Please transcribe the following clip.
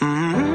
Mm-hmm.